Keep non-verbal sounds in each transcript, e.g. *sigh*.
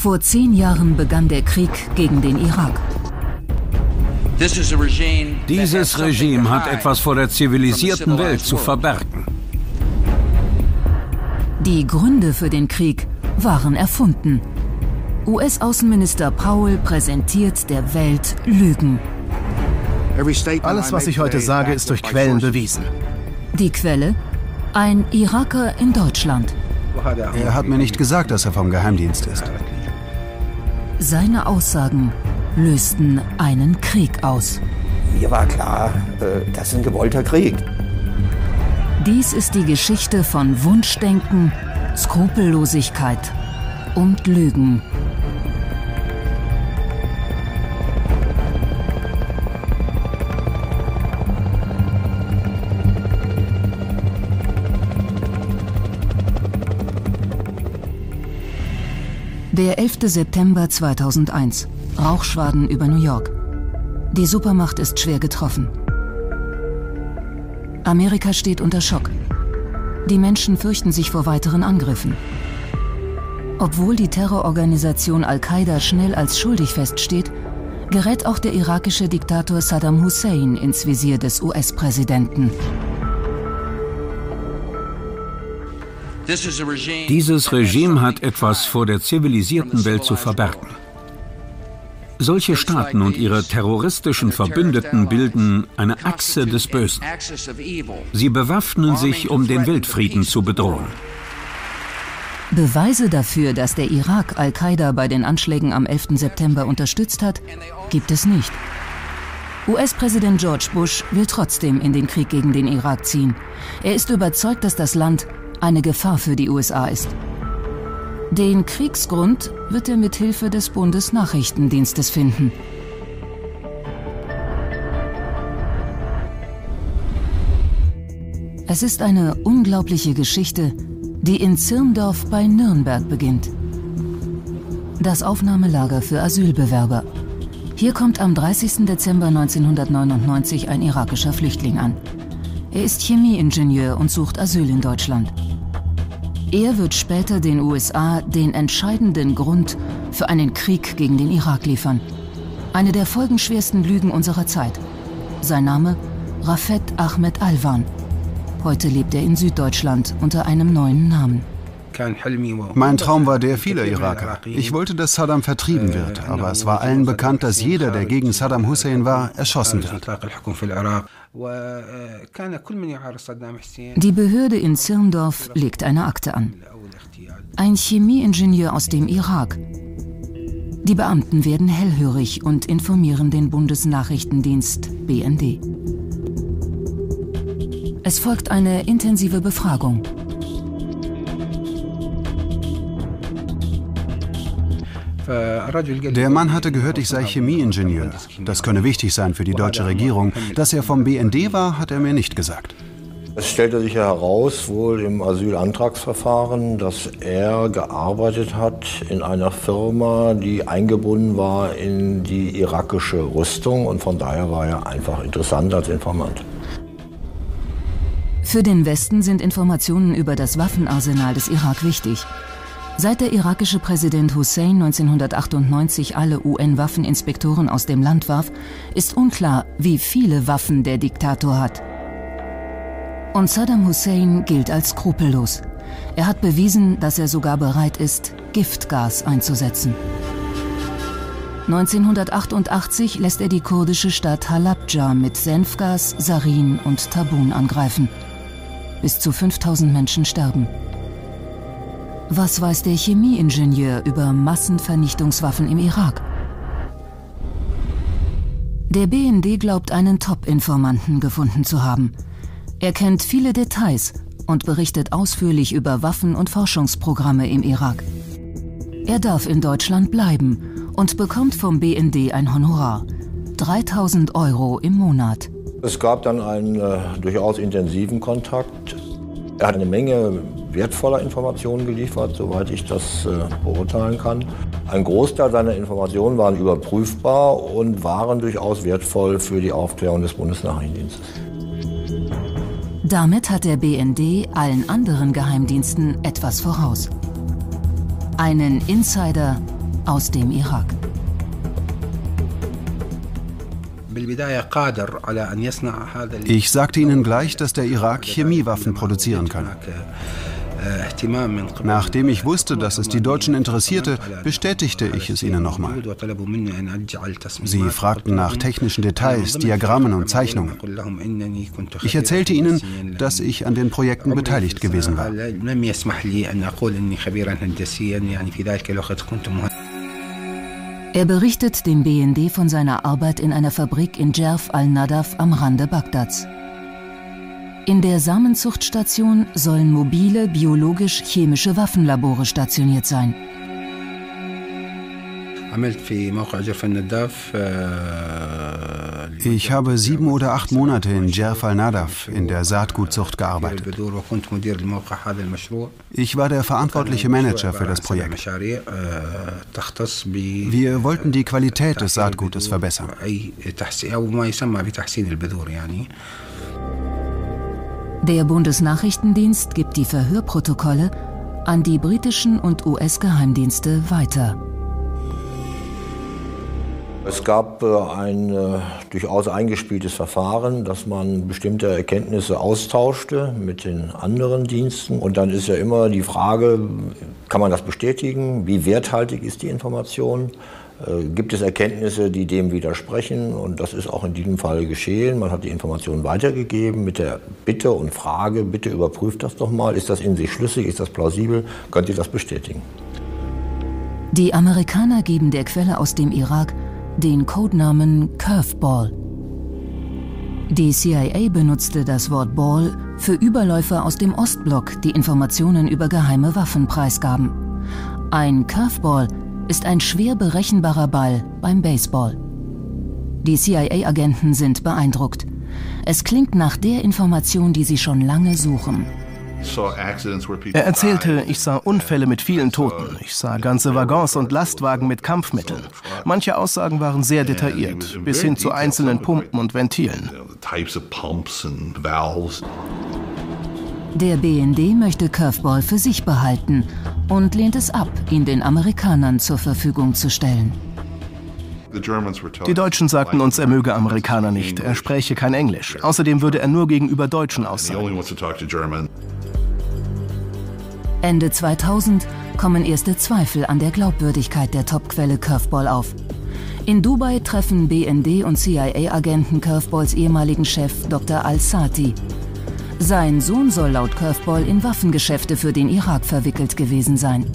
Vor zehn Jahren begann der Krieg gegen den Irak. Dieses Regime hat etwas vor der zivilisierten Welt zu verbergen. Die Gründe für den Krieg waren erfunden. US-Außenminister Powell präsentiert der Welt Lügen. Alles, was ich heute sage, ist durch Quellen bewiesen. Die Quelle? Ein Iraker in Deutschland. Er hat mir nicht gesagt, dass er vom Geheimdienst ist. Seine Aussagen lösten einen Krieg aus. Mir war klar, äh, das ist ein gewollter Krieg. Dies ist die Geschichte von Wunschdenken, Skrupellosigkeit und Lügen. Der 11. September 2001. Rauchschwaden über New York. Die Supermacht ist schwer getroffen. Amerika steht unter Schock. Die Menschen fürchten sich vor weiteren Angriffen. Obwohl die Terrororganisation Al-Qaida schnell als schuldig feststeht, gerät auch der irakische Diktator Saddam Hussein ins Visier des US-Präsidenten. Dieses Regime hat etwas vor der zivilisierten Welt zu verbergen. Solche Staaten und ihre terroristischen Verbündeten bilden eine Achse des Bösen. Sie bewaffnen sich, um den Weltfrieden zu bedrohen. Beweise dafür, dass der Irak Al-Qaida bei den Anschlägen am 11. September unterstützt hat, gibt es nicht. US-Präsident George Bush will trotzdem in den Krieg gegen den Irak ziehen. Er ist überzeugt, dass das Land eine Gefahr für die USA ist. Den Kriegsgrund wird er mit Hilfe des Bundesnachrichtendienstes finden. Es ist eine unglaubliche Geschichte, die in Zirndorf bei Nürnberg beginnt. Das Aufnahmelager für Asylbewerber. Hier kommt am 30. Dezember 1999 ein irakischer Flüchtling an. Er ist Chemieingenieur und sucht Asyl in Deutschland. Er wird später den USA den entscheidenden Grund für einen Krieg gegen den Irak liefern. Eine der folgenschwersten Lügen unserer Zeit. Sein Name Rafet Ahmed Alwan. Heute lebt er in Süddeutschland unter einem neuen Namen. Mein Traum war der vieler Iraker. Ich wollte, dass Saddam vertrieben wird, aber es war allen bekannt, dass jeder, der gegen Saddam Hussein war, erschossen wird. Die Behörde in Zirndorf legt eine Akte an. Ein Chemieingenieur aus dem Irak. Die Beamten werden hellhörig und informieren den Bundesnachrichtendienst BND. Es folgt eine intensive Befragung. Der Mann hatte gehört, ich sei Chemieingenieur. Das könne wichtig sein für die deutsche Regierung. Dass er vom BND war, hat er mir nicht gesagt. Es stellte sich ja heraus, wohl im Asylantragsverfahren, dass er gearbeitet hat in einer Firma, die eingebunden war in die irakische Rüstung und von daher war er einfach interessant als Informant. Für den Westen sind Informationen über das Waffenarsenal des Irak wichtig. Seit der irakische Präsident Hussein 1998 alle UN-Waffeninspektoren aus dem Land warf, ist unklar, wie viele Waffen der Diktator hat. Und Saddam Hussein gilt als skrupellos. Er hat bewiesen, dass er sogar bereit ist, Giftgas einzusetzen. 1988 lässt er die kurdische Stadt Halabja mit Senfgas, Sarin und Tabun angreifen. Bis zu 5000 Menschen sterben. Was weiß der Chemieingenieur über Massenvernichtungswaffen im Irak? Der BND glaubt einen Top-Informanten gefunden zu haben. Er kennt viele Details und berichtet ausführlich über Waffen- und Forschungsprogramme im Irak. Er darf in Deutschland bleiben und bekommt vom BND ein Honorar. 3000 Euro im Monat. Es gab dann einen äh, durchaus intensiven Kontakt. Er hat eine Menge wertvoller Informationen geliefert, soweit ich das äh, beurteilen kann. Ein Großteil seiner Informationen waren überprüfbar und waren durchaus wertvoll für die Aufklärung des Bundesnachrichtendienstes. Damit hat der BND allen anderen Geheimdiensten etwas voraus. Einen Insider aus dem Irak. Ich sagte ihnen gleich, dass der Irak Chemiewaffen produzieren kann. Nachdem ich wusste, dass es die Deutschen interessierte, bestätigte ich es ihnen nochmal. Sie fragten nach technischen Details, Diagrammen und Zeichnungen. Ich erzählte ihnen, dass ich an den Projekten beteiligt gewesen war. Er berichtet dem BND von seiner Arbeit in einer Fabrik in Jerf al-Nadaf am Rande Bagdads. In der Samenzuchtstation sollen mobile biologisch-chemische Waffenlabore stationiert sein. Ich habe sieben oder acht Monate in Jerf al-Nadaf in der Saatgutzucht gearbeitet. Ich war der verantwortliche Manager für das Projekt. Wir wollten die Qualität des Saatgutes verbessern. Der Bundesnachrichtendienst gibt die Verhörprotokolle an die britischen und US-Geheimdienste weiter. Es gab äh, ein äh, durchaus eingespieltes Verfahren, dass man bestimmte Erkenntnisse austauschte mit den anderen Diensten. Und dann ist ja immer die Frage, kann man das bestätigen? Wie werthaltig ist die Information? Äh, gibt es Erkenntnisse, die dem widersprechen? Und das ist auch in diesem Fall geschehen. Man hat die Informationen weitergegeben mit der Bitte und Frage, bitte überprüft das doch mal. Ist das in sich schlüssig? Ist das plausibel? Könnt ihr das bestätigen? Die Amerikaner geben der Quelle aus dem Irak den Codenamen Curveball. Die CIA benutzte das Wort Ball für Überläufer aus dem Ostblock, die Informationen über geheime Waffen preisgaben. Ein Curveball ist ein schwer berechenbarer Ball beim Baseball. Die CIA-Agenten sind beeindruckt. Es klingt nach der Information, die sie schon lange suchen. Er erzählte, ich sah Unfälle mit vielen Toten. Ich sah ganze Waggons und Lastwagen mit Kampfmitteln. Manche Aussagen waren sehr detailliert, bis hin zu einzelnen Pumpen und Ventilen. Der BND möchte Curveball für sich behalten und lehnt es ab, ihn den Amerikanern zur Verfügung zu stellen. Die Deutschen sagten uns, er möge Amerikaner nicht, er spräche kein Englisch. Außerdem würde er nur gegenüber Deutschen aussagen. Ende 2000 kommen erste Zweifel an der Glaubwürdigkeit der Topquelle Curveball auf. In Dubai treffen BND und CIA-Agenten Curveballs ehemaligen Chef Dr. Al-Sati, sein Sohn soll laut Curveball in Waffengeschäfte für den Irak verwickelt gewesen sein.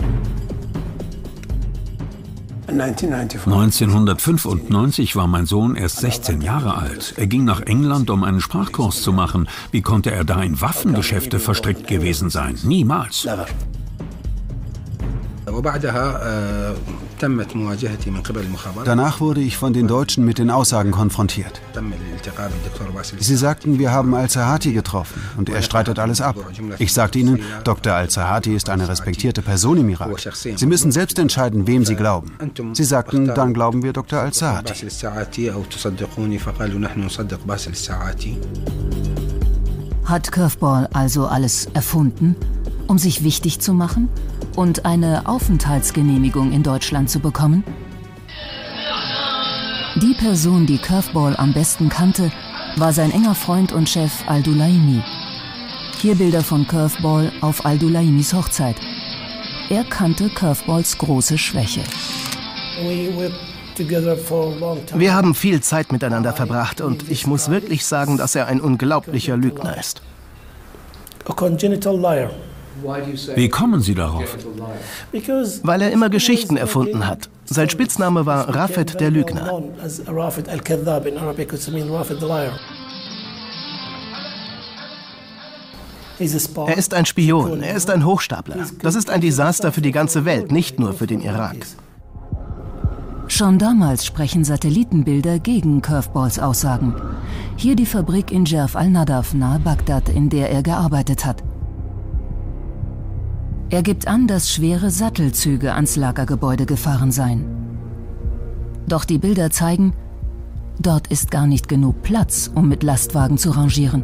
1995 war mein Sohn erst 16 Jahre alt. Er ging nach England, um einen Sprachkurs zu machen. Wie konnte er da in Waffengeschäfte verstrickt gewesen sein? Niemals. Danach wurde ich von den Deutschen mit den Aussagen konfrontiert. Sie sagten, wir haben Al-Zahati getroffen und er streitet alles ab. Ich sagte ihnen, Dr. Al-Zahati ist eine respektierte Person im Irak. Sie müssen selbst entscheiden, wem Sie glauben. Sie sagten, dann glauben wir Dr. Al-Zahati. Hat Curveball also alles erfunden, um sich wichtig zu machen und eine Aufenthaltsgenehmigung in Deutschland zu bekommen? Die Person, die Curveball am besten kannte, war sein enger Freund und Chef Al-Dulaimi. Hier Bilder von Curveball auf Al-Dulaimis Hochzeit. Er kannte Curveballs große Schwäche. Wir haben viel Zeit miteinander verbracht und ich muss wirklich sagen, dass er ein unglaublicher Lügner ist. Wie kommen Sie darauf? Weil er immer Geschichten erfunden hat. Sein Spitzname war Rafet der Lügner. Er ist ein Spion, er ist ein Hochstapler. Das ist ein Desaster für die ganze Welt, nicht nur für den Irak. Schon damals sprechen Satellitenbilder gegen Curveballs Aussagen. Hier die Fabrik in Jerf al-Nadaf nahe Bagdad, in der er gearbeitet hat. Er gibt an, dass schwere Sattelzüge ans Lagergebäude gefahren seien. Doch die Bilder zeigen, dort ist gar nicht genug Platz, um mit Lastwagen zu rangieren.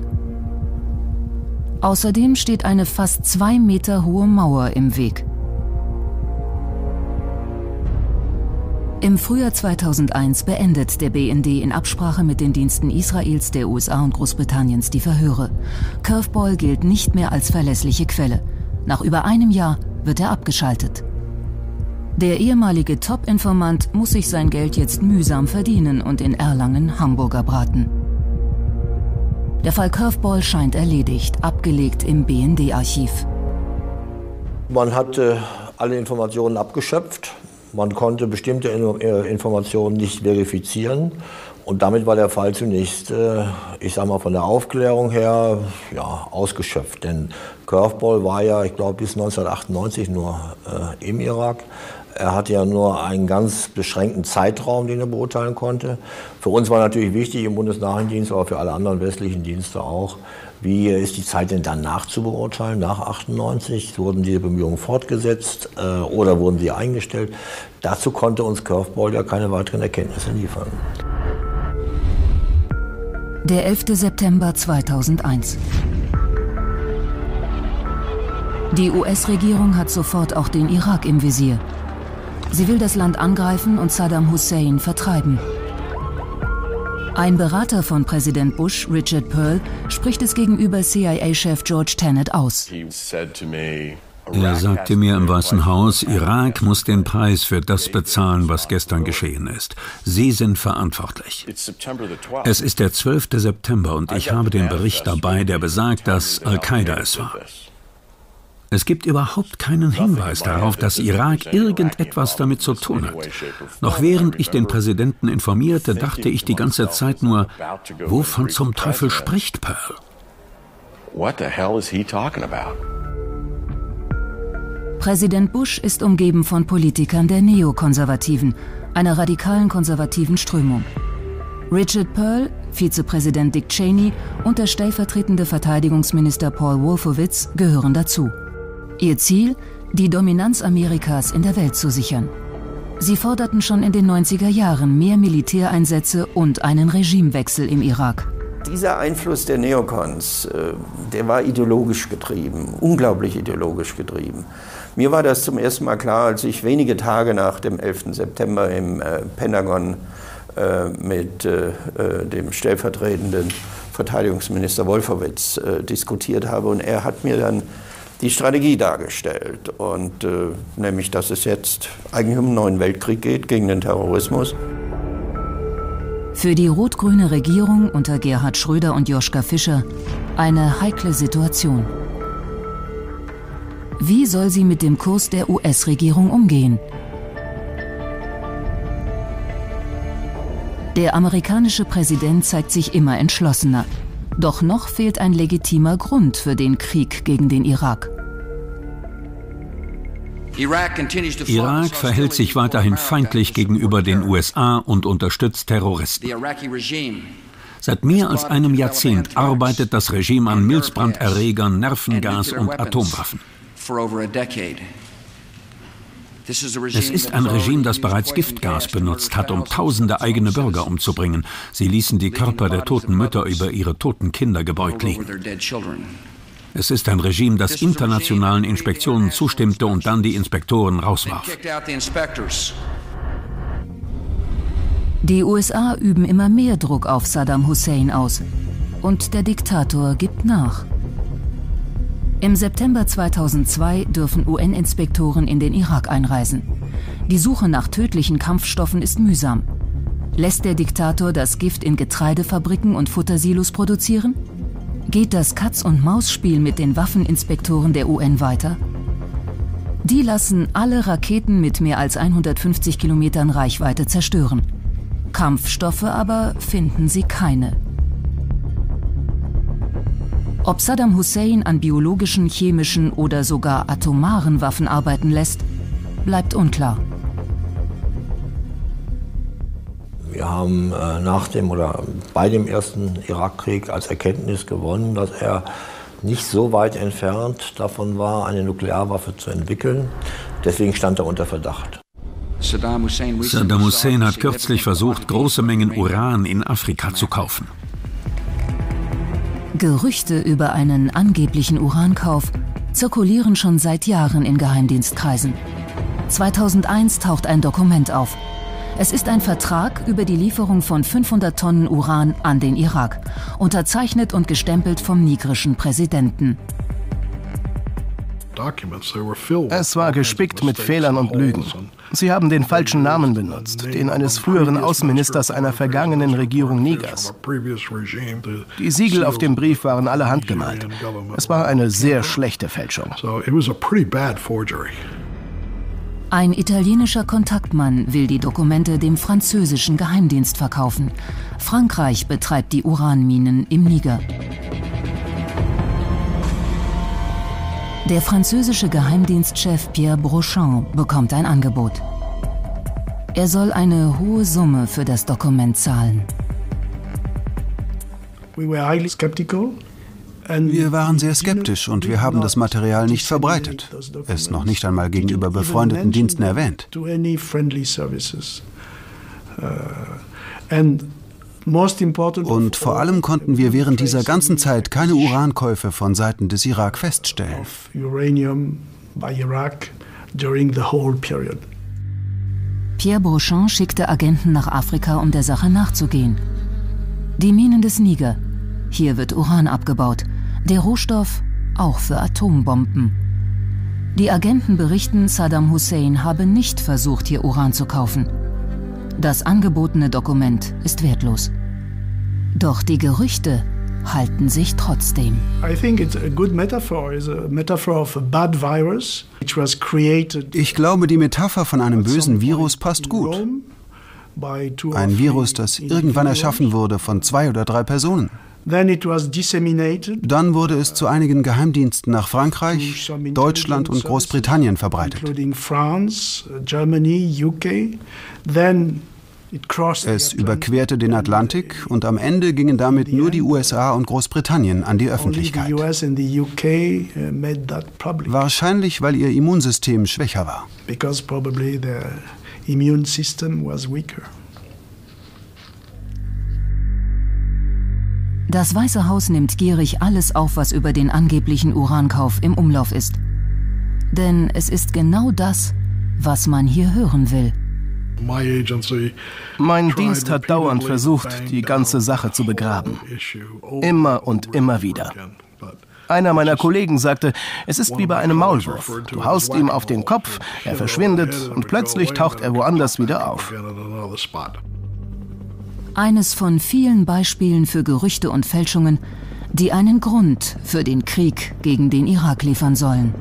Außerdem steht eine fast zwei Meter hohe Mauer im Weg. Im Frühjahr 2001 beendet der BND in Absprache mit den Diensten Israels, der USA und Großbritanniens die Verhöre. Curveball gilt nicht mehr als verlässliche Quelle. Nach über einem Jahr wird er abgeschaltet. Der ehemalige Top-Informant muss sich sein Geld jetzt mühsam verdienen und in Erlangen Hamburger braten. Der Fall Curveball scheint erledigt, abgelegt im BND-Archiv. Man hatte alle Informationen abgeschöpft. Man konnte bestimmte äh, Informationen nicht verifizieren. Und damit war der Fall zunächst, äh, ich sag mal, von der Aufklärung her ja, ausgeschöpft. Denn Curveball war ja, ich glaube, bis 1998 nur äh, im Irak. Er hatte ja nur einen ganz beschränkten Zeitraum, den er beurteilen konnte. Für uns war natürlich wichtig im Bundesnachrichtendienst, aber für alle anderen westlichen Dienste auch, wie ist die Zeit denn danach zu beurteilen, nach 98? Wurden diese Bemühungen fortgesetzt äh, oder wurden sie eingestellt? Dazu konnte uns Curveball ja keine weiteren Erkenntnisse liefern. Der 11. September 2001. Die US-Regierung hat sofort auch den Irak im Visier. Sie will das Land angreifen und Saddam Hussein vertreiben. Ein Berater von Präsident Bush, Richard Pearl, spricht es gegenüber CIA-Chef George Tenet aus. Er sagte mir im Weißen Haus, Irak muss den Preis für das bezahlen, was gestern geschehen ist. Sie sind verantwortlich. Es ist der 12. September und ich habe den Bericht dabei, der besagt, dass Al-Qaida es war. Es gibt überhaupt keinen Hinweis darauf, dass Irak irgendetwas damit zu tun hat. Noch während ich den Präsidenten informierte, dachte ich die ganze Zeit nur, wovon zum Teufel spricht Pearl? Präsident Bush ist umgeben von Politikern der Neokonservativen, einer radikalen konservativen Strömung. Richard Pearl, Vizepräsident Dick Cheney und der stellvertretende Verteidigungsminister Paul Wolfowitz gehören dazu. Ihr Ziel, die Dominanz Amerikas in der Welt zu sichern. Sie forderten schon in den 90er Jahren mehr Militäreinsätze und einen Regimewechsel im Irak. Dieser Einfluss der Neokons, äh, der war ideologisch getrieben, unglaublich ideologisch getrieben. Mir war das zum ersten Mal klar, als ich wenige Tage nach dem 11. September im äh, Pentagon äh, mit dem stellvertretenden Verteidigungsminister Wolfowitz diskutiert habe. Und er hat mir dann die Strategie dargestellt. Und äh, nämlich, dass es jetzt eigentlich um einen neuen Weltkrieg geht gegen den Terrorismus. Für die rot-grüne Regierung unter Gerhard Schröder und Joschka Fischer eine heikle Situation. Wie soll sie mit dem Kurs der US-Regierung umgehen? Der amerikanische Präsident zeigt sich immer entschlossener. Doch noch fehlt ein legitimer Grund für den Krieg gegen den Irak. Irak verhält sich weiterhin feindlich gegenüber den USA und unterstützt Terroristen. Seit mehr als einem Jahrzehnt arbeitet das Regime an Milzbranderregern, Nervengas und Atomwaffen. Es ist ein Regime, das bereits Giftgas benutzt hat, um tausende eigene Bürger umzubringen. Sie ließen die Körper der toten Mütter über ihre toten Kinder gebeugt liegen. Es ist ein Regime, das internationalen Inspektionen zustimmte und dann die Inspektoren rauswarf. Die USA üben immer mehr Druck auf Saddam Hussein aus. Und der Diktator gibt nach. Im September 2002 dürfen UN-Inspektoren in den Irak einreisen. Die Suche nach tödlichen Kampfstoffen ist mühsam. Lässt der Diktator das Gift in Getreidefabriken und Futtersilos produzieren? Geht das Katz-und-Maus-Spiel mit den Waffeninspektoren der UN weiter? Die lassen alle Raketen mit mehr als 150 Kilometern Reichweite zerstören. Kampfstoffe aber finden sie keine. Ob Saddam Hussein an biologischen, chemischen oder sogar atomaren Waffen arbeiten lässt, bleibt unklar. Wir haben äh, nach dem oder bei dem ersten Irakkrieg als Erkenntnis gewonnen, dass er nicht so weit entfernt davon war, eine Nuklearwaffe zu entwickeln. Deswegen stand er unter Verdacht. Saddam Hussein hat kürzlich versucht, große Mengen Uran in Afrika zu kaufen. Gerüchte über einen angeblichen Urankauf zirkulieren schon seit Jahren in Geheimdienstkreisen. 2001 taucht ein Dokument auf. Es ist ein Vertrag über die Lieferung von 500 Tonnen Uran an den Irak, unterzeichnet und gestempelt vom nigrischen Präsidenten. Es war gespickt mit Fehlern und Lügen. Sie haben den falschen Namen benutzt, den eines früheren Außenministers einer vergangenen Regierung Nigers. Die Siegel auf dem Brief waren alle handgemalt. Es war eine sehr schlechte Fälschung. Ein italienischer Kontaktmann will die Dokumente dem französischen Geheimdienst verkaufen. Frankreich betreibt die Uranminen im Niger. Der französische Geheimdienstchef Pierre Brochant bekommt ein Angebot. Er soll eine hohe Summe für das Dokument zahlen. Wir waren sehr skeptisch und wir haben das Material nicht verbreitet, es noch nicht einmal gegenüber befreundeten Diensten erwähnt. Und vor allem konnten wir während dieser ganzen Zeit keine Urankäufe von Seiten des Irak feststellen. Pierre Beauchamp schickte Agenten nach Afrika, um der Sache nachzugehen. Die Minen des Niger. Hier wird Uran abgebaut. Der Rohstoff auch für Atombomben. Die Agenten berichten, Saddam Hussein habe nicht versucht, hier Uran zu kaufen. Das angebotene Dokument ist wertlos. Doch die Gerüchte halten sich trotzdem. Ich glaube, die Metapher von einem bösen Virus passt gut. Ein Virus, das irgendwann erschaffen wurde von zwei oder drei Personen. Dann wurde es zu einigen Geheimdiensten nach Frankreich, Deutschland und Großbritannien verbreitet. Es überquerte den Atlantik und am Ende gingen damit nur die USA und Großbritannien an die Öffentlichkeit. Uh, Wahrscheinlich, weil ihr Immunsystem schwächer war. Das Weiße Haus nimmt gierig alles auf, was über den angeblichen Urankauf im Umlauf ist. Denn es ist genau das, was man hier hören will. Mein Dienst hat dauernd versucht, die ganze Sache zu begraben. Immer und immer wieder. Einer meiner Kollegen sagte, es ist wie bei einem Maulwurf. Du haust ihm auf den Kopf, er verschwindet und plötzlich taucht er woanders wieder auf. Eines von vielen Beispielen für Gerüchte und Fälschungen, die einen Grund für den Krieg gegen den Irak liefern sollen.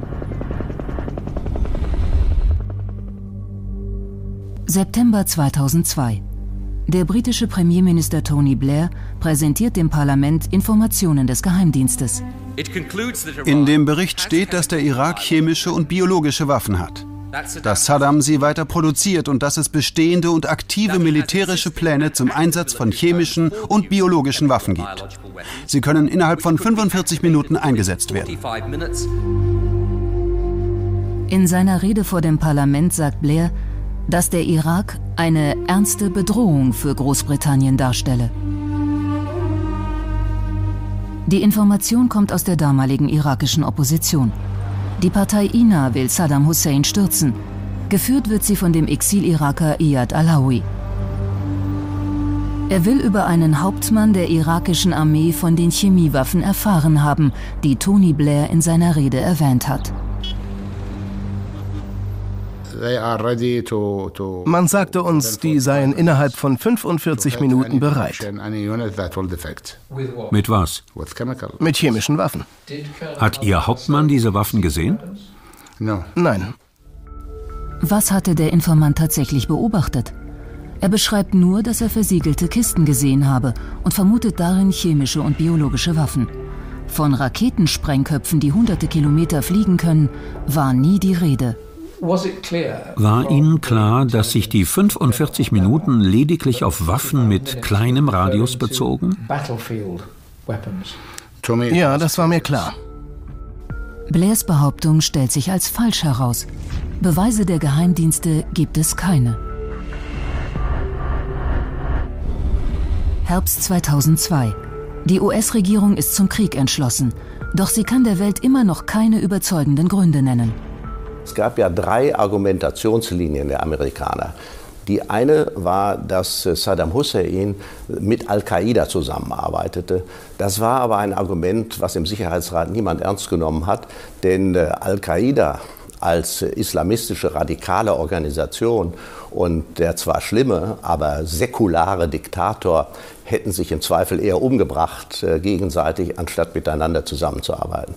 September 2002. Der britische Premierminister Tony Blair präsentiert dem Parlament Informationen des Geheimdienstes. In dem Bericht steht, dass der Irak chemische und biologische Waffen hat. Dass Saddam sie weiter produziert und dass es bestehende und aktive militärische Pläne zum Einsatz von chemischen und biologischen Waffen gibt. Sie können innerhalb von 45 Minuten eingesetzt werden. In seiner Rede vor dem Parlament sagt Blair, dass der Irak eine ernste Bedrohung für Großbritannien darstelle. Die Information kommt aus der damaligen irakischen Opposition. Die Partei INA will Saddam Hussein stürzen. Geführt wird sie von dem Exil-Iraker Iyad Alawi. Er will über einen Hauptmann der irakischen Armee von den Chemiewaffen erfahren haben, die Tony Blair in seiner Rede erwähnt hat. Man sagte uns, die seien innerhalb von 45 Minuten bereit. Mit was? Mit chemischen Waffen. Hat Ihr Hauptmann diese Waffen gesehen? Nein. Was hatte der Informant tatsächlich beobachtet? Er beschreibt nur, dass er versiegelte Kisten gesehen habe und vermutet darin chemische und biologische Waffen. Von Raketensprengköpfen, die hunderte Kilometer fliegen können, war nie die Rede. War Ihnen klar, dass sich die 45 Minuten lediglich auf Waffen mit kleinem Radius bezogen? Ja, das war mir klar. Blairs Behauptung stellt sich als falsch heraus. Beweise der Geheimdienste gibt es keine. Herbst 2002. Die US-Regierung ist zum Krieg entschlossen, doch sie kann der Welt immer noch keine überzeugenden Gründe nennen. Es gab ja drei Argumentationslinien der Amerikaner. Die eine war, dass Saddam Hussein mit Al-Qaida zusammenarbeitete. Das war aber ein Argument, was im Sicherheitsrat niemand ernst genommen hat, denn äh, Al-Qaida als islamistische radikale Organisation und der zwar schlimme, aber säkulare Diktator hätten sich im Zweifel eher umgebracht äh, gegenseitig, anstatt miteinander zusammenzuarbeiten.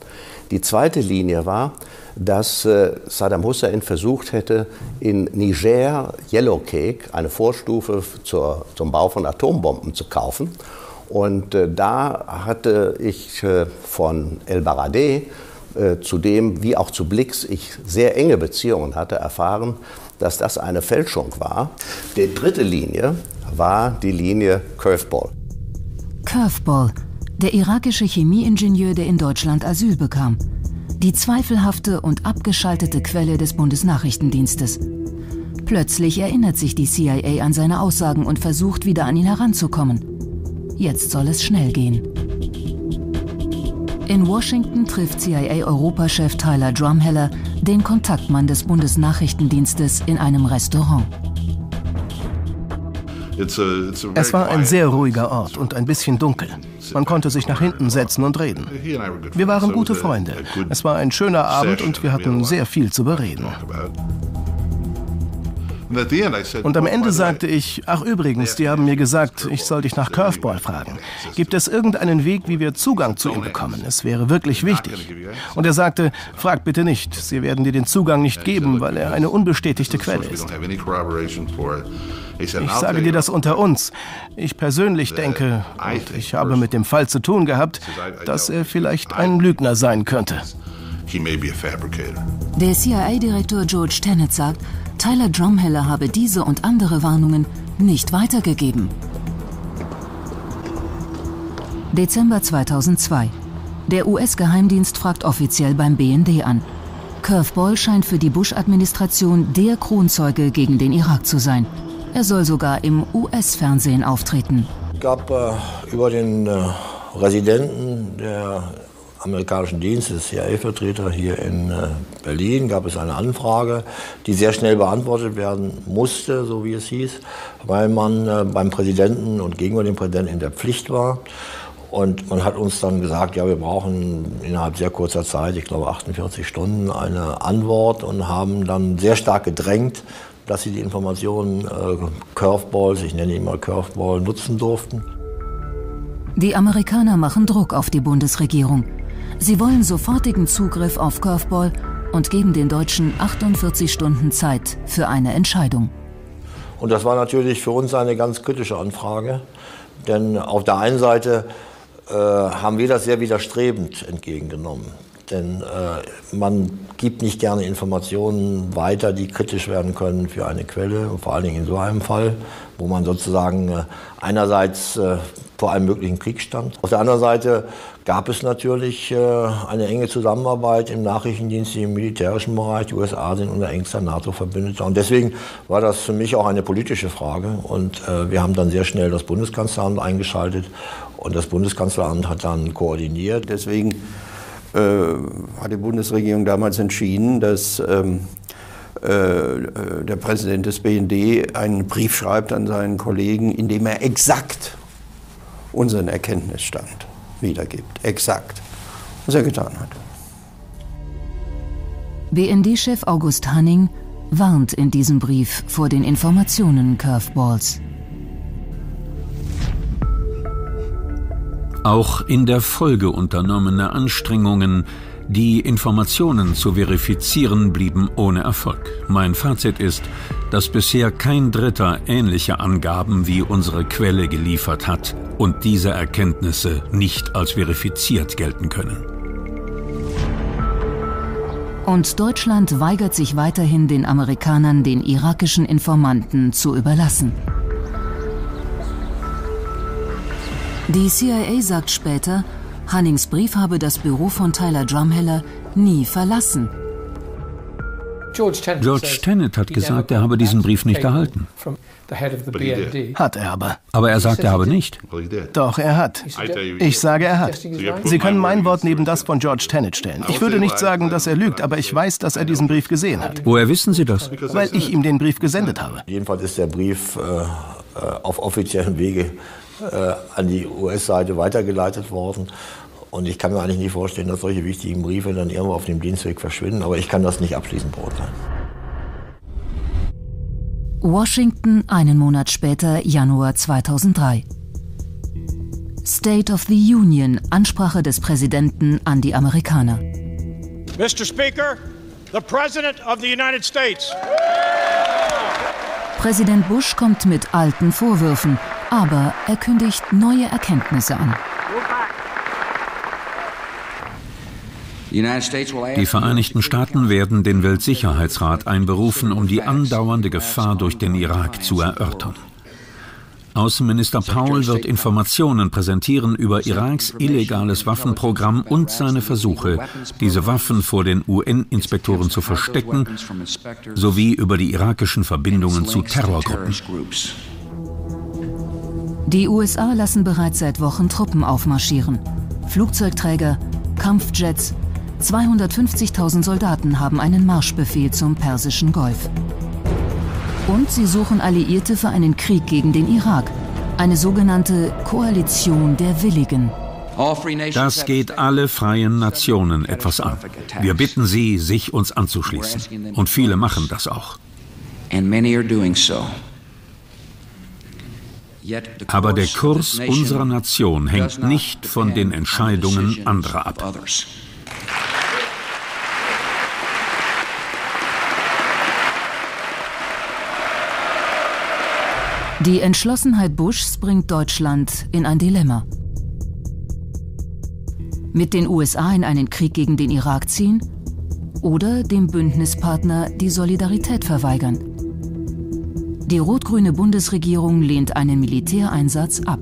Die zweite Linie war, dass äh, Saddam Hussein versucht hätte, in Niger Yellow Cake, eine Vorstufe zur, zum Bau von Atombomben, zu kaufen. Und äh, da hatte ich äh, von El Baradei, zu dem wie auch zu Blix ich sehr enge Beziehungen hatte, erfahren, dass das eine Fälschung war. Die dritte Linie war die Linie Curveball. Curveball, der irakische Chemieingenieur, der in Deutschland Asyl bekam. Die zweifelhafte und abgeschaltete Quelle des Bundesnachrichtendienstes. Plötzlich erinnert sich die CIA an seine Aussagen und versucht wieder an ihn heranzukommen. Jetzt soll es schnell gehen. In Washington trifft CIA-Europachef Tyler Drumheller den Kontaktmann des Bundesnachrichtendienstes in einem Restaurant. Es war ein sehr ruhiger Ort und ein bisschen dunkel. Man konnte sich nach hinten setzen und reden. Wir waren gute Freunde. Es war ein schöner Abend und wir hatten sehr viel zu bereden. Und am Ende sagte ich, ach übrigens, die haben mir gesagt, ich soll dich nach Curveball fragen. Gibt es irgendeinen Weg, wie wir Zugang zu ihm bekommen? Es wäre wirklich wichtig. Und er sagte, frag bitte nicht, sie werden dir den Zugang nicht geben, weil er eine unbestätigte Quelle ist. Ich sage dir das unter uns. Ich persönlich denke, und ich habe mit dem Fall zu tun gehabt, dass er vielleicht ein Lügner sein könnte. Der CIA-Direktor George Tenet sagt, Tyler Drumheller habe diese und andere Warnungen nicht weitergegeben. Dezember 2002. Der US-Geheimdienst fragt offiziell beim BND an. Curveball scheint für die Bush-Administration der Kronzeuge gegen den Irak zu sein. Er soll sogar im US-Fernsehen auftreten. Es gab äh, über den äh, Residenten der amerikanischen Dienstes, CIA-Vertreter hier in äh, Berlin, gab es eine Anfrage, die sehr schnell beantwortet werden musste, so wie es hieß, weil man äh, beim Präsidenten und gegenüber dem Präsidenten in der Pflicht war. Und man hat uns dann gesagt, ja, wir brauchen innerhalb sehr kurzer Zeit, ich glaube 48 Stunden, eine Antwort und haben dann sehr stark gedrängt, dass sie die Informationen äh, Curveballs, ich nenne ihn mal Curveball, nutzen durften. Die Amerikaner machen Druck auf die Bundesregierung. Sie wollen sofortigen Zugriff auf Curveball und geben den Deutschen 48 Stunden Zeit für eine Entscheidung. Und das war natürlich für uns eine ganz kritische Anfrage, denn auf der einen Seite äh, haben wir das sehr widerstrebend entgegengenommen. Denn äh, man gibt nicht gerne Informationen weiter, die kritisch werden können für eine Quelle, vor allen Dingen in so einem Fall, wo man sozusagen äh, einerseits äh, vor einem möglichen Krieg stand. Auf der anderen Seite gab es natürlich äh, eine enge Zusammenarbeit im Nachrichtendienst, im militärischen Bereich. Die USA sind unser engster NATO-Verbündeter. Und deswegen war das für mich auch eine politische Frage. Und äh, wir haben dann sehr schnell das Bundeskanzleramt eingeschaltet. Und das Bundeskanzleramt hat dann koordiniert. Deswegen äh, hat die Bundesregierung damals entschieden, dass ähm, äh, der Präsident des BND einen Brief schreibt an seinen Kollegen, in dem er exakt unseren Erkenntnisstand wiedergibt. Exakt. Was er getan hat. BND-Chef August Hanning warnt in diesem Brief vor den Informationen Curveballs. Auch in der Folge unternommene Anstrengungen, die Informationen zu verifizieren, blieben ohne Erfolg. Mein Fazit ist, dass bisher kein Dritter ähnliche Angaben wie unsere Quelle geliefert hat und diese Erkenntnisse nicht als verifiziert gelten können. Und Deutschland weigert sich weiterhin den Amerikanern den irakischen Informanten zu überlassen. Die CIA sagt später, Hannings Brief habe das Büro von Tyler Drumheller nie verlassen. George Tenet hat gesagt, er habe diesen Brief nicht erhalten. Hat er aber. Aber er sagt, er habe nicht. Doch, er hat. Ich sage, er hat. Sie können mein Wort neben das von George Tenet stellen. Ich würde nicht sagen, dass er lügt, aber ich weiß, dass er diesen Brief gesehen hat. Woher wissen Sie das? Weil ich ihm den Brief gesendet habe. Jedenfalls ist der Brief äh, äh auf offiziellen Wege äh, an die US-Seite weitergeleitet worden. Und ich kann mir eigentlich nicht vorstellen, dass solche wichtigen Briefe dann irgendwo auf dem Dienstweg verschwinden. Aber ich kann das nicht abschließend beurteilen. Washington einen Monat später, Januar 2003. State of the Union, Ansprache des Präsidenten an die Amerikaner. Mr. Speaker, the President of the United States. Präsident Bush kommt mit alten Vorwürfen, aber er kündigt neue Erkenntnisse an. Die Vereinigten Staaten werden den Weltsicherheitsrat einberufen, um die andauernde Gefahr durch den Irak zu erörtern. Außenminister Powell wird Informationen präsentieren über Iraks illegales Waffenprogramm und seine Versuche, diese Waffen vor den UN-Inspektoren zu verstecken, sowie über die irakischen Verbindungen zu Terrorgruppen. Die USA lassen bereits seit Wochen Truppen aufmarschieren. Flugzeugträger, Kampfjets, 250.000 Soldaten haben einen Marschbefehl zum Persischen Golf. Und sie suchen Alliierte für einen Krieg gegen den Irak, eine sogenannte Koalition der Willigen. Das geht alle freien Nationen etwas an. Wir bitten sie, sich uns anzuschließen. Und viele machen das auch. Aber der Kurs unserer Nation hängt nicht von den Entscheidungen anderer ab. Die Entschlossenheit Bushs bringt Deutschland in ein Dilemma. Mit den USA in einen Krieg gegen den Irak ziehen oder dem Bündnispartner die Solidarität verweigern. Die rot-grüne Bundesregierung lehnt einen Militäreinsatz ab.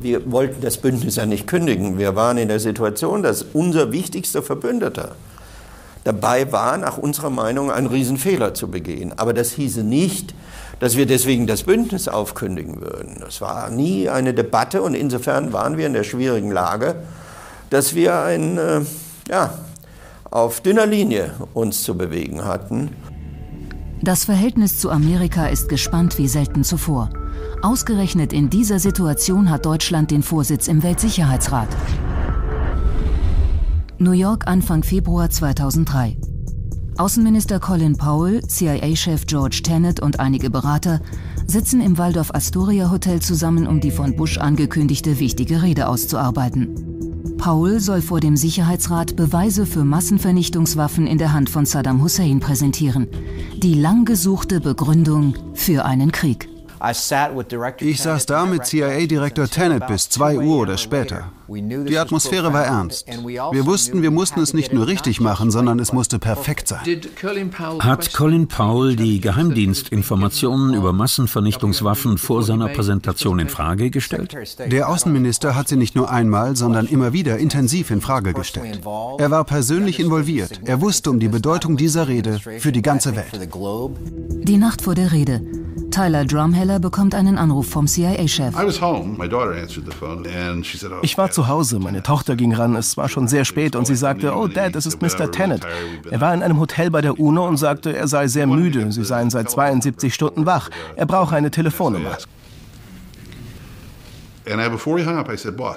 Wir wollten das Bündnis ja nicht kündigen. Wir waren in der Situation, dass unser wichtigster Verbündeter dabei war, nach unserer Meinung einen Riesenfehler zu begehen. Aber das hieße nicht, dass wir deswegen das Bündnis aufkündigen würden. Das war nie eine Debatte und insofern waren wir in der schwierigen Lage, dass wir ein, äh, ja, auf dünner Linie uns zu bewegen hatten. Das Verhältnis zu Amerika ist gespannt wie selten zuvor. Ausgerechnet in dieser Situation hat Deutschland den Vorsitz im Weltsicherheitsrat. New York Anfang Februar 2003. Außenminister Colin Powell, CIA-Chef George Tenet und einige Berater sitzen im Waldorf Astoria Hotel zusammen, um die von Bush angekündigte wichtige Rede auszuarbeiten. Powell soll vor dem Sicherheitsrat Beweise für Massenvernichtungswaffen in der Hand von Saddam Hussein präsentieren. Die lang gesuchte Begründung für einen Krieg. Ich saß da mit CIA-Direktor Tenet bis 2 Uhr oder später. Die Atmosphäre war ernst. Wir wussten, wir mussten es nicht nur richtig machen, sondern es musste perfekt sein. Hat Colin Powell die Geheimdienstinformationen über Massenvernichtungswaffen vor seiner Präsentation in Frage gestellt? Der Außenminister hat sie nicht nur einmal, sondern immer wieder intensiv in Frage gestellt. Er war persönlich involviert. Er wusste um die Bedeutung dieser Rede für die ganze Welt. Die Nacht vor der Rede. Tyler Drumheller bekommt einen Anruf vom CIA-Chef. Ich war zu Hause, meine Tochter ging ran, es war schon sehr spät und sie sagte, oh Dad, es ist Mr. Tennant. Er war in einem Hotel bei der UNO und sagte, er sei sehr müde, sie seien seit 72 Stunden wach, er brauche eine Telefonnummer.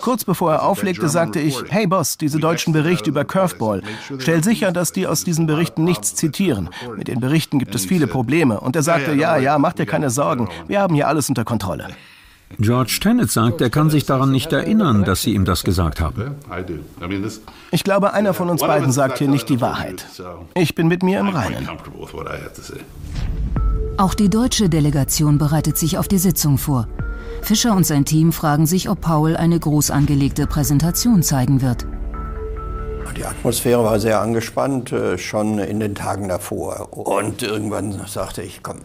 Kurz bevor er auflegte, sagte ich, hey Boss, diese deutschen Berichte über Curveball, stell sicher, dass die aus diesen Berichten nichts zitieren. Mit den Berichten gibt es viele Probleme. Und er sagte, ja, ja, mach dir keine Sorgen, wir haben hier alles unter Kontrolle. George Tenet sagt, er kann sich daran nicht erinnern, dass Sie ihm das gesagt haben. Ich glaube, einer von uns beiden sagt hier nicht die Wahrheit. Ich bin mit mir im Reinen. Auch die deutsche Delegation bereitet sich auf die Sitzung vor. Fischer und sein Team fragen sich, ob Paul eine groß angelegte Präsentation zeigen wird. Die Atmosphäre war sehr angespannt, äh, schon in den Tagen davor. Und irgendwann sagte ich, komm,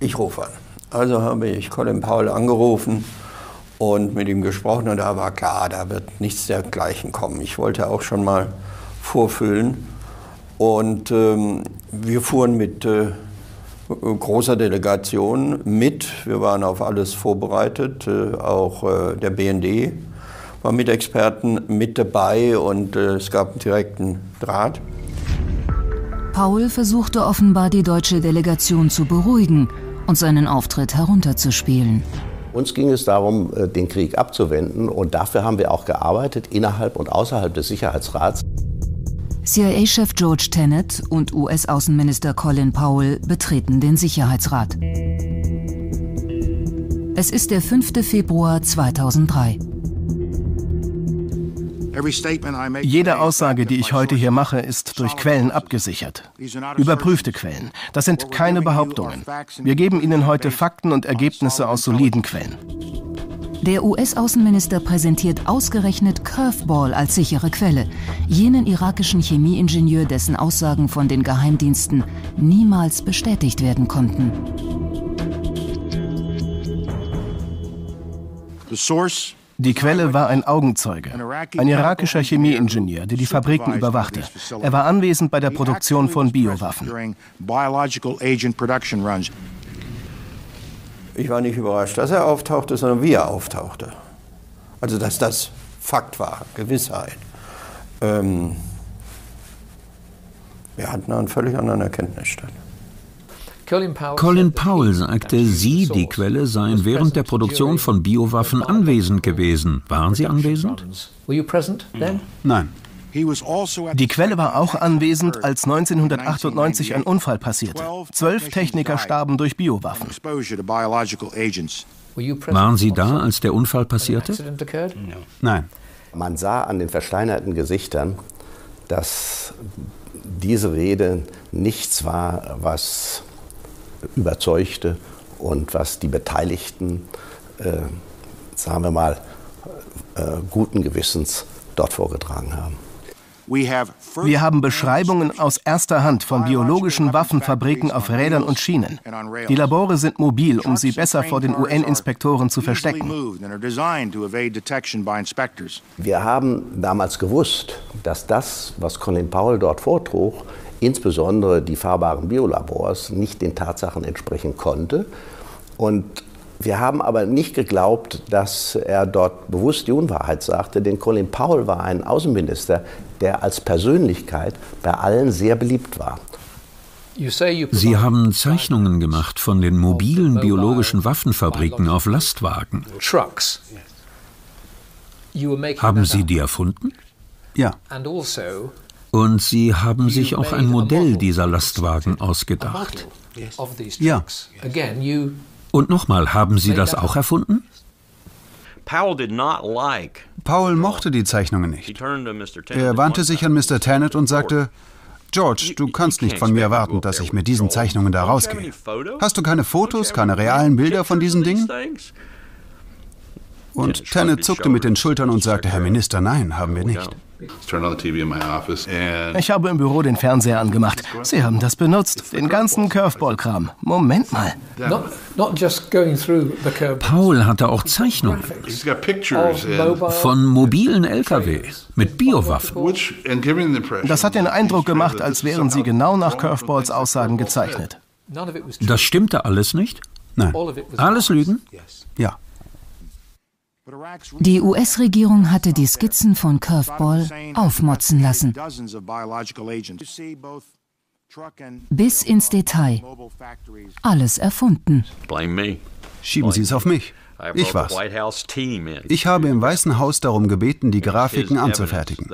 ich rufe an. Also habe ich Colin Powell angerufen und mit ihm gesprochen und da war klar, da wird nichts dergleichen kommen. Ich wollte auch schon mal vorfüllen Und ähm, wir fuhren mit äh, großer Delegation mit. Wir waren auf alles vorbereitet. Äh, auch äh, der BND war mit Experten mit dabei und äh, es gab einen direkten Draht. Paul versuchte offenbar die deutsche Delegation zu beruhigen und seinen Auftritt herunterzuspielen. Uns ging es darum, äh, den Krieg abzuwenden und dafür haben wir auch gearbeitet innerhalb und außerhalb des Sicherheitsrats. CIA-Chef George Tenet und US-Außenminister Colin Powell betreten den Sicherheitsrat. Es ist der 5. Februar 2003. Jede Aussage, die ich heute hier mache, ist durch Quellen abgesichert. Überprüfte Quellen. Das sind keine Behauptungen. Wir geben Ihnen heute Fakten und Ergebnisse aus soliden Quellen. Der US-Außenminister präsentiert ausgerechnet Curveball als sichere Quelle, jenen irakischen Chemieingenieur, dessen Aussagen von den Geheimdiensten niemals bestätigt werden konnten. Die Quelle war ein Augenzeuge, ein irakischer Chemieingenieur, der die Fabriken überwachte. Er war anwesend bei der Produktion von Biowaffen. Ich war nicht überrascht, dass er auftauchte, sondern wie er auftauchte. Also, dass das Fakt war, Gewissheit. Ähm, wir hatten einen völlig anderen Erkenntnisstand. Colin Powell sagte, Sie, die Quelle, seien während der Produktion von Biowaffen anwesend gewesen. Waren Sie anwesend? Nein. Also Die Quelle war auch anwesend, als 1998 ein Unfall passierte. Zwölf Techniker starben durch Biowaffen. Waren Sie da, als der Unfall passierte? Nein. Man sah an den versteinerten Gesichtern, dass diese Rede nichts war, was überzeugte und was die Beteiligten, äh, sagen wir mal, äh, guten Gewissens dort vorgetragen haben. Wir haben Beschreibungen aus erster Hand von biologischen Waffenfabriken auf Rädern und Schienen. Die Labore sind mobil, um sie besser vor den UN-Inspektoren zu verstecken. Wir haben damals gewusst, dass das, was Colin Powell dort vortrug, insbesondere die fahrbaren Biolabors, nicht den Tatsachen entsprechen konnte. Und wir haben aber nicht geglaubt, dass er dort bewusst die Unwahrheit sagte, denn Colin Powell war ein Außenminister, der als Persönlichkeit bei allen sehr beliebt war. Sie haben Zeichnungen gemacht von den mobilen biologischen Waffenfabriken auf Lastwagen. Haben Sie die erfunden? Ja. Und Sie haben sich auch ein Modell dieser Lastwagen ausgedacht? Ja. Und nochmal, haben Sie das auch erfunden? Paul mochte die Zeichnungen nicht. Er wandte sich an Mr. Tennant und sagte, George, du kannst nicht von mir erwarten, dass ich mit diesen Zeichnungen da rausgehe. Hast du keine Fotos, keine realen Bilder von diesen Dingen? Und Tennant zuckte mit den Schultern und sagte, Herr Minister, nein, haben wir nicht. Ich habe im Büro den Fernseher angemacht. Sie haben das benutzt, den ganzen Curveball-Kram. Moment mal. Paul hatte auch Zeichnungen von mobilen LKW mit Biowaffen. Das hat den Eindruck gemacht, als wären sie genau nach Curveballs Aussagen gezeichnet. Das stimmte alles nicht? Nein. Alles Lügen? Ja. Die US-Regierung hatte die Skizzen von Curveball aufmotzen lassen. Bis ins Detail. Alles erfunden. Schieben Sie es auf mich. Ich war's. Ich habe im Weißen Haus darum gebeten, die Grafiken anzufertigen.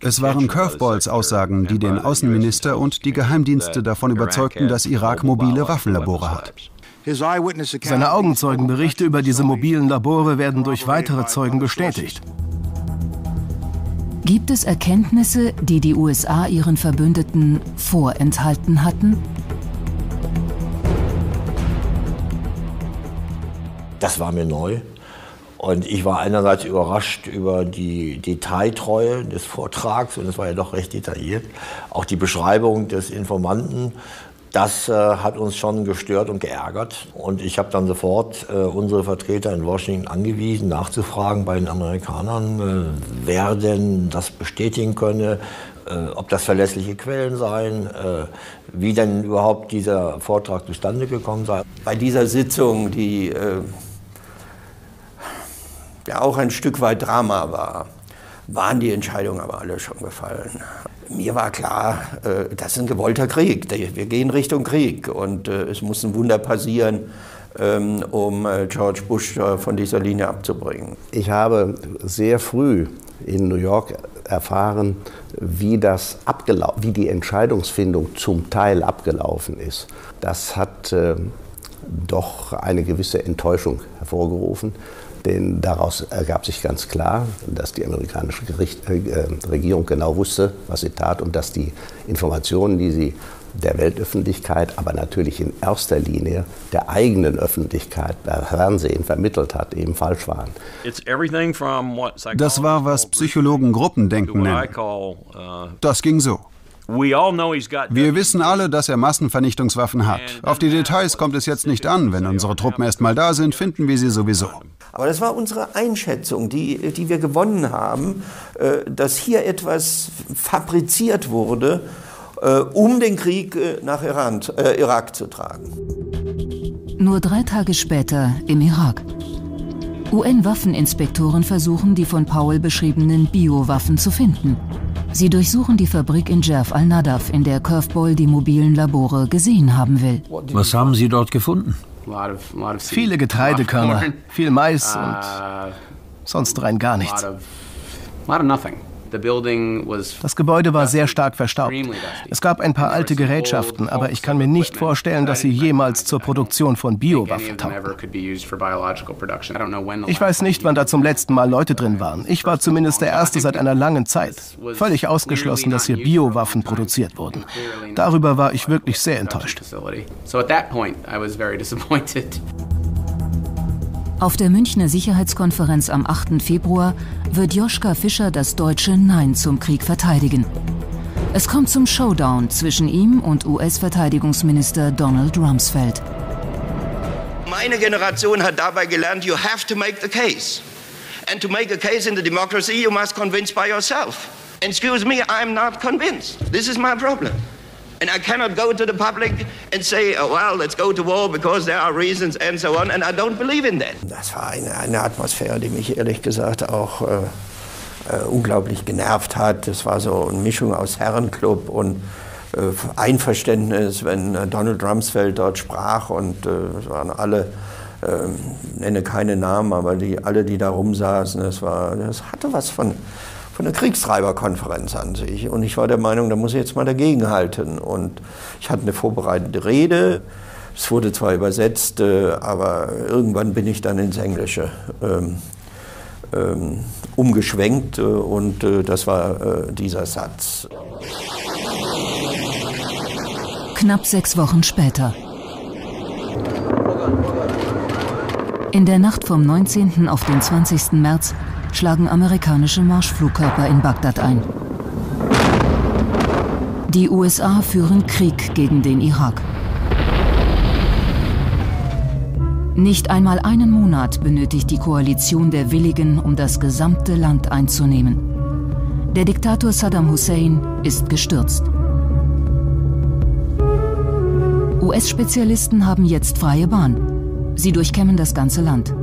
Es waren Curveballs Aussagen, die den Außenminister und die Geheimdienste davon überzeugten, dass Irak mobile Waffenlabore hat. Seine Augenzeugenberichte über diese mobilen Labore werden durch weitere Zeugen bestätigt. Gibt es Erkenntnisse, die die USA ihren Verbündeten vorenthalten hatten? Das war mir neu. Und ich war einerseits überrascht über die Detailtreue des Vortrags, und es war ja doch recht detailliert. Auch die Beschreibung des Informanten Das äh, hat uns schon gestört und geärgert. Und ich habe dann sofort äh, unsere Vertreter in Washington angewiesen, nachzufragen bei den Amerikanern, äh, wer denn das bestätigen könne, äh, ob das verlässliche Quellen seien, äh, wie denn überhaupt dieser Vortrag zustande gekommen sei. Bei dieser Sitzung, die äh, ja auch ein Stück weit Drama war, waren die Entscheidungen aber alle schon gefallen. Mir war klar, äh, das ist ein gewollter Krieg. Wir gehen Richtung Krieg und äh, es muss ein Wunder passieren, ähm, um äh, George Bush von dieser Linie abzubringen. Ich habe sehr früh in New York erfahren, wie, das wie die Entscheidungsfindung zum Teil abgelaufen ist. Das hat äh, doch eine gewisse Enttäuschung hervorgerufen. Denn daraus ergab sich ganz klar, dass die amerikanische Gericht, äh, Regierung genau wusste, was sie tat und dass die Informationen, die sie der Weltöffentlichkeit, aber natürlich in erster Linie der eigenen Öffentlichkeit per Fernsehen vermittelt hat, eben falsch waren. Das war, was Psychologen Gruppendenken nennen. Uh, das ging so. Wir wissen alle, dass er Massenvernichtungswaffen hat. Auf die Details kommt es jetzt nicht an. Wenn unsere Truppen erst mal da sind, finden wir sie sowieso. Aber das war unsere Einschätzung, die, die wir gewonnen haben, äh, dass hier etwas fabriziert wurde, äh, um den Krieg äh, nach Iran, äh, Irak zu tragen. Nur drei Tage später im Irak. UN-Waffeninspektoren versuchen, die von Powell beschriebenen Biowaffen zu finden. Sie durchsuchen die Fabrik in Jerf al-Nadaf, in der Curveball die mobilen Labore gesehen haben will. Was haben Sie dort gefunden? Viele Getreidekörner, viel Mais und sonst rein gar nichts. Das Gebäude war sehr stark verstaubt. Es gab ein paar alte Gerätschaften, aber ich kann mir nicht vorstellen, dass sie jemals zur Produktion von Biowaffen taugten. Ich weiß nicht, wann da zum letzten Mal Leute drin waren. Ich war zumindest der Erste seit einer langen Zeit. Völlig ausgeschlossen, dass hier Biowaffen produziert wurden. Darüber war ich wirklich sehr enttäuscht. *laughs* Auf der Münchner Sicherheitskonferenz am 8. Februar wird Joschka Fischer das deutsche Nein zum Krieg verteidigen. Es kommt zum Showdown zwischen ihm und US-Verteidigungsminister Donald Rumsfeld. Meine Generation hat dabei gelernt, you have to make the case. And to make a case in the democracy, you must convince by yourself. Excuse me, I'm not convinced. This is my problem. And I cannot go to the public and say, oh, well, let's go to war because there are reasons and so on. And I don't believe in that. Das war eine, eine Atmosphäre, die mich ehrlich gesagt auch äh, äh, unglaublich genervt hat. Das war so eine Mischung aus Herrenclub und äh, Einverständnis, wenn äh, Donald Rumsfeld dort sprach. Und äh, es waren alle ähm, nenne keine Namen, aber die, alle, die da rumsaßen, das, war, das hatte was von, von der Kriegstreiberkonferenz an sich. Und ich war der Meinung, da muss ich jetzt mal dagegenhalten. Und ich hatte eine vorbereitete Rede. Es wurde zwar übersetzt, äh, aber irgendwann bin ich dann ins Englische ähm, ähm, umgeschwenkt äh, und äh, das war dieser Satz. Knapp sechs Wochen später. In der Nacht vom 19. auf den 20. März schlagen amerikanische Marschflugkörper in Bagdad ein. Die USA führen Krieg gegen den Irak. Nicht einmal einen Monat benötigt die Koalition der Willigen, um das gesamte Land einzunehmen. Der Diktator Saddam Hussein ist gestürzt. US-Spezialisten haben jetzt freie Bahn. Sie durchkämmen das ganze Land.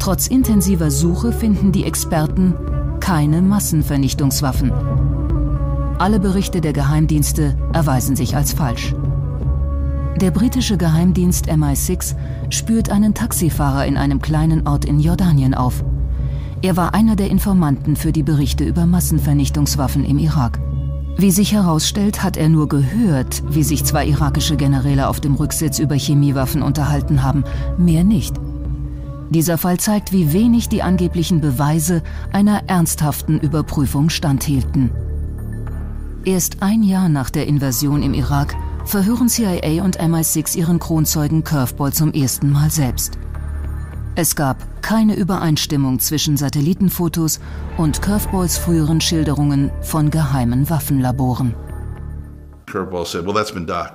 Trotz intensiver Suche finden die Experten keine Massenvernichtungswaffen. Alle Berichte der Geheimdienste erweisen sich als falsch. Der britische Geheimdienst MI6 spürt einen Taxifahrer in einem kleinen Ort in Jordanien auf. Er war einer der Informanten für die Berichte über Massenvernichtungswaffen im Irak. Wie sich herausstellt, hat er nur gehört, wie sich zwei irakische Generäle auf dem Rücksitz über Chemiewaffen unterhalten haben, mehr nicht. Dieser Fall zeigt, wie wenig die angeblichen Beweise einer ernsthaften Überprüfung standhielten. Erst ein Jahr nach der Invasion im Irak verhören CIA und MI6 ihren Kronzeugen Curveball zum ersten Mal selbst. Es gab keine Übereinstimmung zwischen Satellitenfotos und Curveballs früheren Schilderungen von geheimen Waffenlaboren.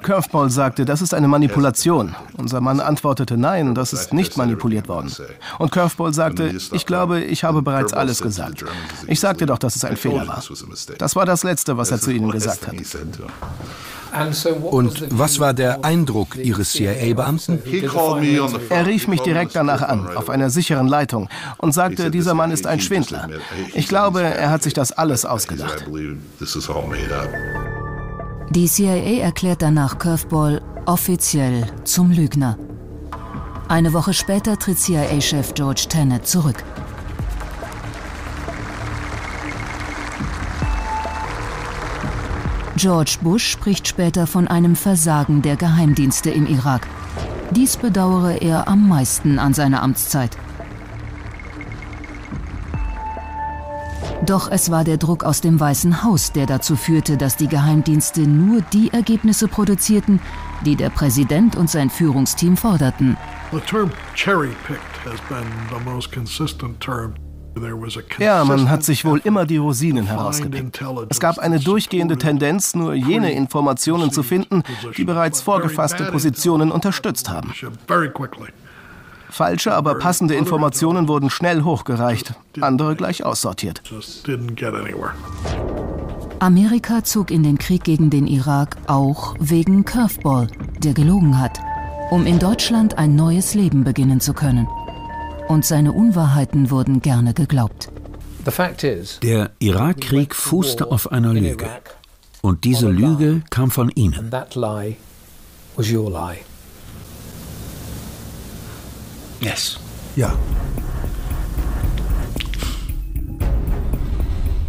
Curveball sagte, das ist eine Manipulation. Unser Mann antwortete, nein, das ist nicht manipuliert worden. Und Curveball sagte, ich glaube, ich habe bereits alles gesagt. Ich sagte doch, dass es ein Fehler war. Das war das Letzte, was er zu ihnen gesagt hat. Und was war der Eindruck Ihres CIA-Beamten? Er rief mich direkt danach an, auf einer sicheren Leitung, und sagte, dieser Mann ist ein Schwindler. Ich glaube, er hat sich das alles ausgedacht. Die CIA erklärt danach Curveball offiziell zum Lügner. Eine Woche später tritt CIA-Chef George Tenet zurück. George Bush spricht später von einem Versagen der Geheimdienste im Irak. Dies bedauere er am meisten an seiner Amtszeit. Doch es war der Druck aus dem Weißen Haus, der dazu führte, dass die Geheimdienste nur die Ergebnisse produzierten, die der Präsident und sein Führungsteam forderten. Ja, man hat sich wohl immer die Rosinen herausgepickt. Es gab eine durchgehende Tendenz, nur jene Informationen zu finden, die bereits vorgefasste Positionen unterstützt haben. Falsche, aber passende Informationen wurden schnell hochgereicht, andere gleich aussortiert. Amerika zog in den Krieg gegen den Irak auch wegen Curveball, der gelogen hat, um in Deutschland ein neues Leben beginnen zu können und seine Unwahrheiten wurden gerne geglaubt. Der Irakkrieg fußte auf einer Lüge. Und diese Lüge kam von Ihnen. Yes. Ja.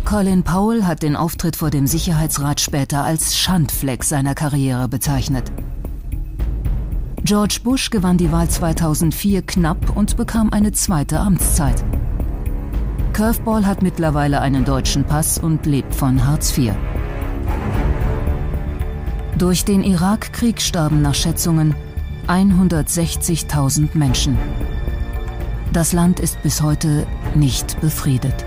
Colin Powell hat den Auftritt vor dem Sicherheitsrat später als Schandfleck seiner Karriere bezeichnet. George Bush gewann die Wahl 2004 knapp und bekam eine zweite Amtszeit. Curveball hat mittlerweile einen deutschen Pass und lebt von Hartz IV. Durch den Irakkrieg starben nach Schätzungen 160.000 Menschen. Das Land ist bis heute nicht befriedet.